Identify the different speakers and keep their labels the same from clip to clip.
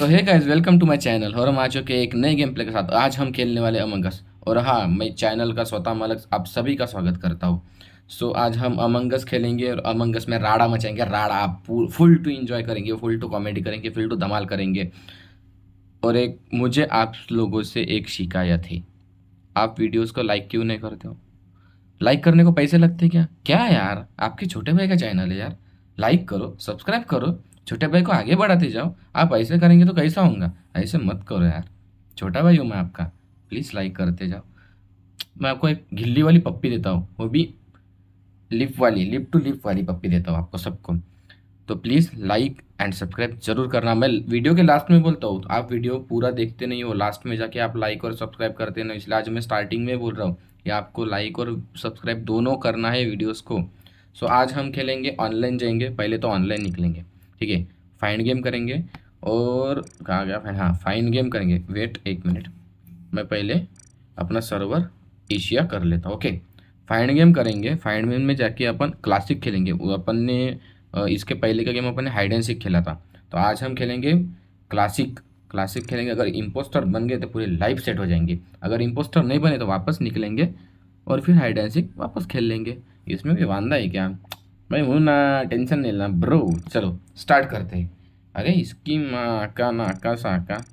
Speaker 1: So hi guys welcome to my channel और हम आ चुके एक नए गेम प्ले के साथ। आज हम खेलने वाले अमंगस और हाँ मैं चैनल का स्वतः मालक आप सभी का स्वागत करता हूँ। सो so, आज हम अमंगस खेलेंगे और अमंगस में राड़ा मचाएँगे। राड़ा आप फुल टू इंजॉय करेंगे फुल टू कॉमेडी करेंगे फुल टू धमाल करेंगे। और एक मुझे आप लोगों से एक शिकायत है। आप वीडियोज़ को लाइक क्यों नहीं करते हो? लाइक करने को पैसे लगते क्या? क्या यार? आपके छोटे भाई का चैनल है यार। लाइक करो सब्सक्राइब करो। छोटे भाई को आगे बढ़ाते जाओ। आप ऐसे करेंगे तो कैसा होगा ऐसे मत करो यार। छोटा भाई हूँ मैं आपका। प्लीज़ लाइक करते जाओ। मैं आपको एक घिल्ली वाली पप्पी देता हूँ। वो भी लिप वाली, लिप टू लिप वाली पप्पी देता हूँ आपको सबको। तो प्लीज़ लाइक एंड सब्सक्राइब ज़रूर करना। मैं वीडियो के लास्ट में बोलता हूँ तो आप वीडियो पूरा देखते नहीं हो। लास्ट में जाके आप लाइक और सब्सक्राइब करते नहीं इसलिए आज मैं स्टार्टिंग में बोल रहा हूँ कि आपको लाइक और सब्सक्राइब दोनों करना है वीडियोस को। सो आज हम खेलेंगे ऑनलाइन जाएँगे। पहले तो ऑनलाइन निकलेंगे। ठीक है? फाइंड गेम करेंगे और कहाँ गया? फाइन हाँ फाइन गेम करेंगे। वेट एक मिनट मैं पहले अपना सर्वर एशिया कर लेता ओके फाइंड गेम करेंगे। फाइंड गेम में जाके अपन क्लासिक खेलेंगे। अपन ने इसके पहले का गेम अपन ने हाइड एंड सीख खेला था। तो आज हम खेलेंगे क्लासिक क्लासिक खेलेंगे। अगर इम्पोस्टर बन गए तो पूरे लाइफ सेट हो जाएँगे। अगर इम्पोस्टर नहीं बने तो वापस निकलेंगे और फिर हाइड एंड सीख वापस खेल लेंगे। इसमें भी वादा है क्या? भाई हूँ ना टेंशन नहीं लेना ब्रो चलो स्टार्ट करते हैं। अरे इसकी माँ का, ना, का, सा, का।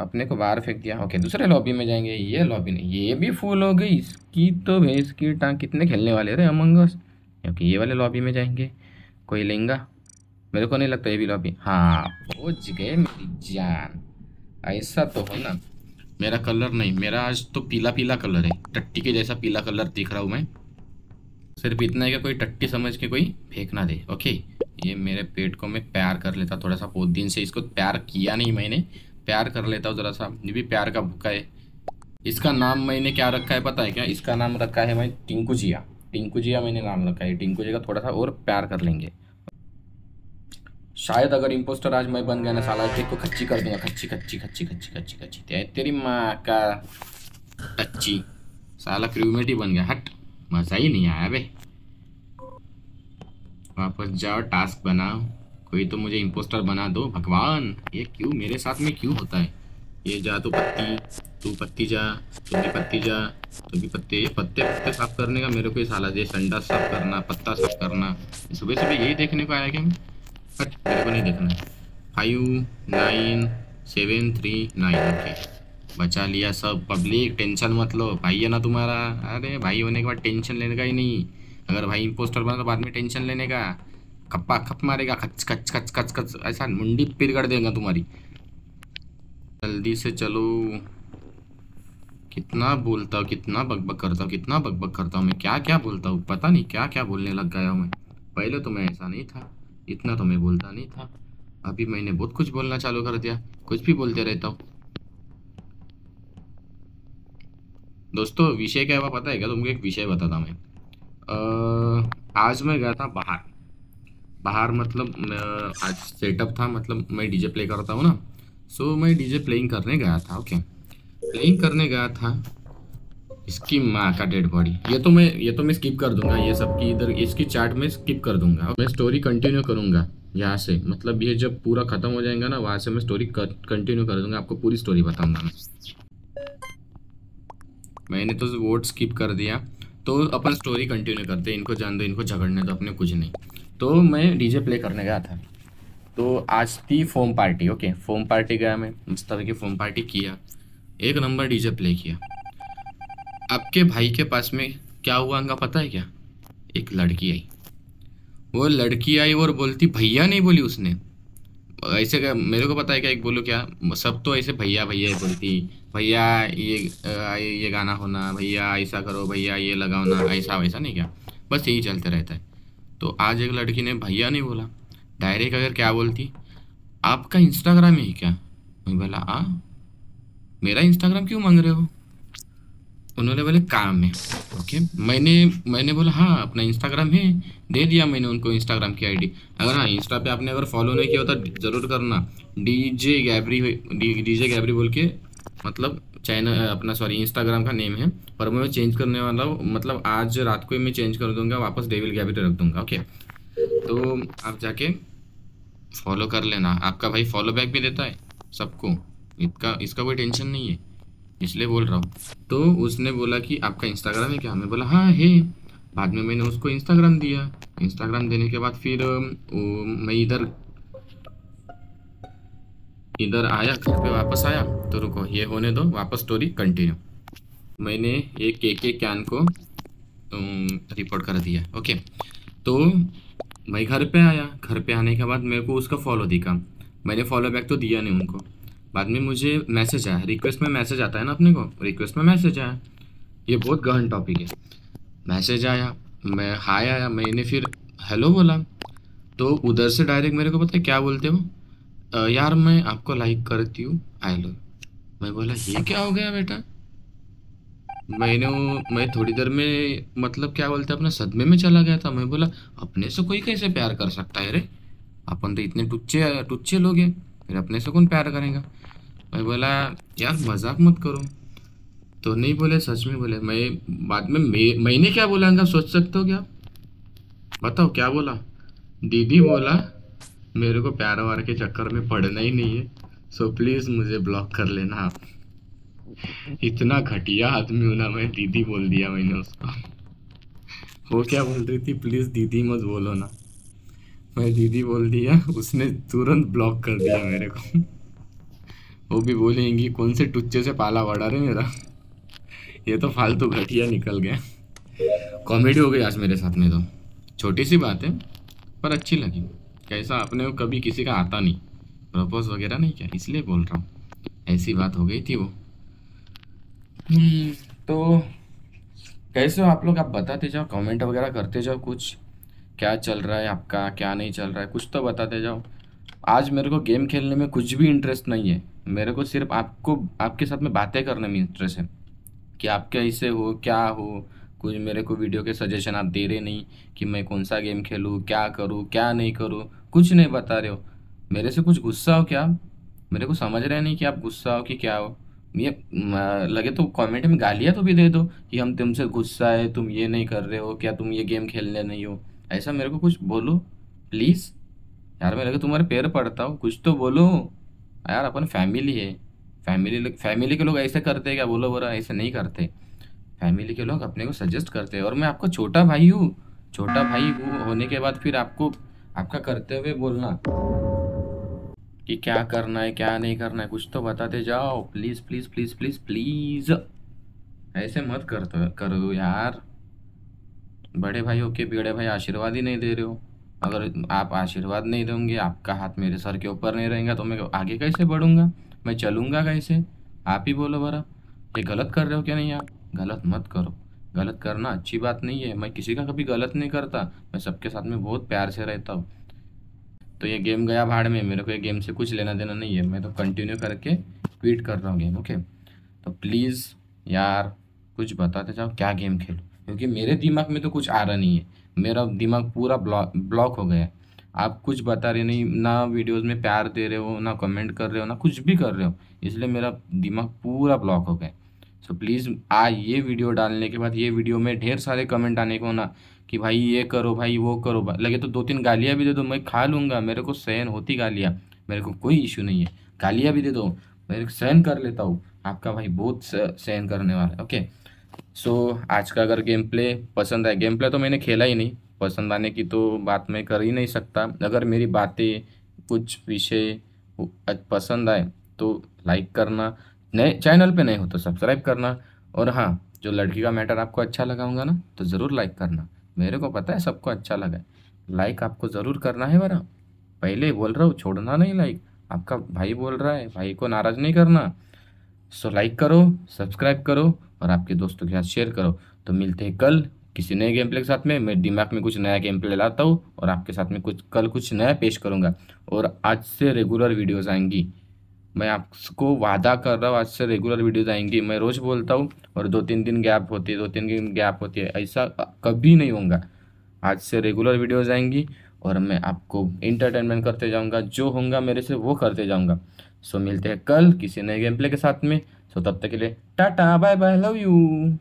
Speaker 1: अपने को बाहर फेंक दिया। ओके दूसरे लॉबी में जाएँगे। ये लॉबी नहीं, ये भी फुल हो गई। इसकी तो भैंस की टांग कितने खेलने वाले अरे अमंगस क्योंकि ये वाले लॉबी में जाएँगे। कोई लेंगा? मेरे को नहीं लगता ये भी लॉबी हाँ पहुँच गए मेरी जान। ऐसा तो हो ना। मेरा कलर नहीं, मेरा आज तो पीला पीला कलर है। टट्टी के जैसा पीला कलर दिख रहा हूँ मैं। सिर्फ़ इतना है कि कोई टट्टी समझ के कोई फेंक ना दे ओके ये मेरे पेट को मैं प्यार कर लेता थोड़ा सा बहुत दिन से, इसको प्यार किया नहीं मैंने, प्यार कर लेता हूँ ज़रा सा ये भी प्यार का भूखा है। इसका नाम मैंने क्या रखा है पता है क्या? इसका नाम रखा है मैं टिंकू जिया। टिंकू जिया मैंने नाम रखा है, टिंकू जी का थोड़ा सा और प्यार कर लेंगे। शायद अगर इम्पोस्टर आज मैं बन गया ना, साला को खच्ची कर दूँगा, खच्ची खच्ची खच्ची खच्ची खच्ची खच्ची। तेरी माँ का टच्ची। साला क्रूमेट ही बन गया, हट। मज़ा ही नहीं आया भाई वापस जाओ, टास्क बनाओ। कोई तो मुझे इम्पोस्टर बना दो। भगवान, ये क्यों मेरे साथ में क्यों होता है? ये जा तू पत्ती तू पत्ती जा, तू भी पत्ती जा, तू भी पत्ते। ये पत्ते पत्ते साफ़ करने का मेरे को ही साला ये संडा साफ़ करना, पत्ता साफ़ करना। सुबह सुबह यही देखने को आया क्या हट मेरे को नहीं देखना। Five nine seven three nine okay बचा लिया सब। पब्लिक टेंशन मत लो। भाई है ना तुम्हारा? अरे भाई होने के बाद टेंशन लेने का ही नहीं। अगर भाई इम्पोस्टर बना तो बाद में टेंशन लेने का। खप्पा खप मारेगा, खच खच खच खच खच, ऐसा मुंडी पिर कर देगा तुम्हारी। जल्दी से चलो। कितना बोलता हूँ, कितना बकबक करता हूँ, कितना बकबक करता हूँ मैं क्या क्या बोलता हूँ, पता नहीं क्या क्या बोलने लग गया हूँ मैं। पहले तो मैं ऐसा नहीं था, इतना तो मैं बोलता नहीं था। अभी मैंने बहुत कुछ बोलना चालू कर दिया, कुछ भी बोलते रहता हूँ। दोस्तों, विषय क्या हुआ पता है क्या? तुमको एक विषय बताता मैं। आज मैं गया था बाहर। बाहर मतलब आज सेटअप था मतलब मैं डीजे प्ले करता हूँ ना। सो so, मैं डीजे प्लेइंग करने गया था ओके प्लेइंग करने गया था इसकी माँ का डेड बॉडी ये तो मैं ये तो मैं स्किप कर दूँगा ये सब की इधर इसकी चार्ट में स्किप कर दूँगा। मैं स्टोरी कंटिन्यू करूँगा यहाँ से। मतलब ये जब पूरा खत्म हो जाएगा ना वहाँ से मैं स्टोरी कंटिन्यू कर दूँगा आपको पूरी स्टोरी बताऊँगा मैं। मैंने तो वोट स्किप कर दिया। तो अपन स्टोरी कंटिन्यू करते इनको जान दो, इनको झगड़ने दो, अपने कुछ नहीं। तो मैं डीजे प्ले करने गया था। तो आज थी foam party okay foam party गया मैं इस तरह की फोम पार्टी किया। एक नंबर डीजे प्ले किया। आपके भाई के पास में क्या हुआ, उनका पता है क्या? एक लड़की आई। वो लड़की आई और बोलती, भैया नहीं बोली उसने? ऐसे मेरे को पता है क्या? एक बोलो क्या, सब तो ऐसे भैया भैया बोलती। भैया, ये ये गाना होना, भैया, ऐसा करो, भैया, ये लगाओ ना, ऐसा वैसा नहीं क्या? बस यही चलते रहता है। तो आज एक लड़की ने भैया नहीं बोला। डायरेक्ट अगर क्या बोलती, आपका इंस्टाग्राम है क्या? मैं बोला, आ, मेरा इंस्टाग्राम क्यों मांग रहे हो? उन्होंने बोले, काम है। ओके, मैंने मैंने बोला हाँ अपना इंस्टाग्राम है, दे दिया मैंने उनको इंस्टाग्राम की आईडी अगर हाँ इंस्टा पे आपने अगर फॉलो नहीं किया होता, ज़रूर करना। डीजे गैबरी डीजे गैबरी बोल के मतलब चैनल अपना सॉरी इंस्टाग्राम का नेम है, पर मैं चेंज करने वाला हूँ मतलब आज रात को ही मैं चेंज कर दूँगा, वापस डेविल गैबरी रख दूँगा ओके तो आप जाके फॉलो कर लेना, आपका भाई फॉलो बैक भी देता है सबको इसका इसका कोई टेंशन नहीं है, इसलिए बोल रहा हूँ। तो उसने बोला कि आपका इंस्टाग्राम है क्या? मैं बोला हाँ है। बाद में मैंने उसको इंस्टाग्राम दिया। इंस्टाग्राम देने के बाद फिर मैं इधर इधर आया, घर पे वापस आया तो रुको, ये होने दो, वापस स्टोरी कंटिन्यू मैंने एक के के कैन को रिपोर्ट कर दिया ओके तो मैं घर पे आया, घर पे आने के बाद मेरे को उसका फॉलो दिखा। मैंने फॉलो बैक तो दिया नहीं उनको। बाद में मुझे मैसेज आया रिक्वेस्ट में मैसेज आता है ना अपने को? रिक्वेस्ट में मैसेज आया। ये बहुत गहन टॉपिक है। मैसेज आया, मैं हाय आया, मैंने फिर हेलो बोला। तो उधर से डायरेक्ट मेरे को पता है क्या बोलते हो? यार मैं आपको लाइक करती हूँ आई लव मैं बोला ये क्या हो गया बेटा? मैंने मैं थोड़ी देर में मतलब क्या बोलते अपने सदमे में चला गया था। मैं बोला अपने से कोई कैसे प्यार कर सकता है रे? अपन तो इतने टुच्चे टुच्चे लोग हैं फिर अपने से कौन प्यार करेगा? मैं बोला यार मज़ाक मत करो। तो नहीं बोले सच में बोले। मैं बाद में मैंने क्या बोला? सोच सकते हो क्या? बताओ क्या बोला? दीदी बोला मेरे को प्यार वार के चक्कर में पढ़ना ही नहीं है। सो प्लीज़ मुझे ब्लॉक कर लेना आप। इतना घटिया आदमी हूँ ना मैं दीदी बोल दिया मैंने उसको। वो क्या बोल रही थी? प्लीज़ दीदी मत बोलो ना। मैं दीदी बोल दिया, उसने तुरंत ब्लॉक कर दिया मेरे को। वो भी बोलेंगी, कौन से टुच्चे से पाला बढ़ा रहे मेरा? ये तो फालतू घटिया निकल गया। कॉमेडी हो गई आज मेरे साथ में तो। छोटी सी बात है, पर अच्छी लगी। कैसा? अपने को कभी किसी का आता नहीं। प्रपोज वगैरह नहीं किया? इसलिए बोल रहा हूँ। ऐसी बात हो गई थी वो।
Speaker 2: हम्म, तो कैसे हो आप लोग? आप बताते जाओ कमेंट वगैरह करते जाओ कुछ। क्या चल रहा है आपका? क्या नहीं चल रहा है? कुछ तो बताते जाओ। आज मेरे को गेम खेलने में कुछ भी इंटरेस्ट नहीं है। मेरे को सिर्फ़ आपको आपके साथ में बातें करने में इंटरेस्ट है। कि आप कैसे हो क्या हो? कुछ मेरे को वीडियो के सजेशन आप दे रहे नहीं कि मैं कौन सा गेम खेलूँ, क्या करूँ, क्या नहीं करूँ, कुछ नहीं बता रहे हो। मेरे से कुछ गुस्सा हो क्या? मेरे को समझ रहे नहीं कि आप गुस्सा हो कि क्या हो। ये लगे तो कमेंट में गालियाँ तो भी दे दो कि हम तुमसे गुस्सा है, तुम ये नहीं कर रहे हो, क्या तुम ये गेम खेलने नहीं हो। ऐसा मेरे को कुछ बोलो प्लीज़ यार मैं लगे तुम्हारे पैर पड़ता हो, कुछ तो बोलो। यार अपन फैमिली है। फैमिली फैमिली के लोग ऐसे करते क्या? बोलो बोला, ऐसे नहीं करते। फैमिली के लोग अपने को सजेस्ट करते हैं। और मैं आपका छोटा भाई हूँ। छोटा भाई हूँ, होने के बाद फिर आपको, आपका करते हुए बोलना। कि क्या करना है, क्या नहीं करना है, कुछ तो बताते जाओ। Please please please please please ऐसे मत कर करो यार। बड़े भाई के बड़े भाई आशीर्वाद ही नहीं दे रहे हो। अगर आप आशीर्वाद नहीं दोगे, आपका हाथ मेरे सर के ऊपर नहीं रहेगा तो मैं आगे कैसे बढ़ूँगा? मैं चलूँगा कैसे? आप ही बोलो बरा। ये गलत कर रहे हो क्या नहीं आप? गलत मत करो। गलत करना अच्छी बात नहीं है। मैं किसी का कभी गलत नहीं करता। मैं सबके साथ में बहुत प्यार से रहता हूँ। तो ये गेम गया भाड़ में। मेरे को ये गेम से कुछ लेना देना नहीं है। मैं तो कंटिन्यू करके ट्वीट कर रहा हूँ गेम ओके तो प्लीज़ यार, कुछ बताते जाओ, क्या गेम खेलो? क्योंकि मेरे दिमाग में तो कुछ आ रहा नहीं है। मेरा दिमाग पूरा ब्लॉक ब्लॉक हो गया आप कुछ बता रहे नहीं, ना वीडियोस में प्यार दे रहे हो, ना कमेंट कर रहे हो, ना कुछ भी कर रहे हो। इसलिए मेरा दिमाग पूरा ब्लॉक हो गया सो प्लीज़ आज ये वीडियो डालने के बाद, ये वीडियो में ढेर सारे कमेंट आने को ना कि भाई ये करो, भाई वो करो लगे तो दो तीन गालियाँ भी दे दो, मैं खा लूँगा, मेरे को सहन होती गालियाँ, मेरे को कोई इशू नहीं है। गालियाँ भी दे दो मैं सहन कर लेता हूँ, आपका भाई बहुत सहन करने वाला है ओके सो आज का अगर गेम प्ले पसंद आए गेम प्ले तो मैंने खेला ही नहीं, पसंद आने की तो बात मैं कर ही नहीं सकता। अगर मेरी बातें कुछ विषय पसंद आए तो लाइक करना नए चैनल पे नहीं हो तो सब्सक्राइब करना। और हाँ जो लड़की का मैटर आपको अच्छा लगा होगा ना तो ज़रूर लाइक करना। मेरे को पता है सबको अच्छा लगा लाइक आपको ज़रूर करना है वरा पहले बोल रहा हूँ, छोड़ना नहीं लाइक आपका भाई बोल रहा है, भाई को नाराज़ नहीं करना। सो लाइक करो सब्सक्राइब करो और आपके दोस्तों के साथ शेयर करो। तो मिलते हैं कल किसी नए गेम प्ले के साथ में। मैं दिमाग में कुछ नया गेम प्ले लाता हूँ और आपके साथ में कुछ, कल कुछ नया पेश करूँगा। और आज से रेगुलर वीडियोज़ आएँगी। मैं आपको वादा कर रहा हूँ, आज से रेगुलर वीडियोज़ आएँगी। मैं रोज़ बोलता हूँ, और दो तीन दिन गैप होती है, दो तीन दिन गैप होती है। ऐसा कभी नहीं होगा आज से रेगुलर वीडियोज़ आएँगी, और मैं आपको इंटरटेनमेंट करते जाऊँगा। जो होगा मेरे से, वो करते जाऊँगा। सो मिलते हैं कल किसी नए गेम प्ले के साथ में। सो तब तक के लिए, tata bye bye love you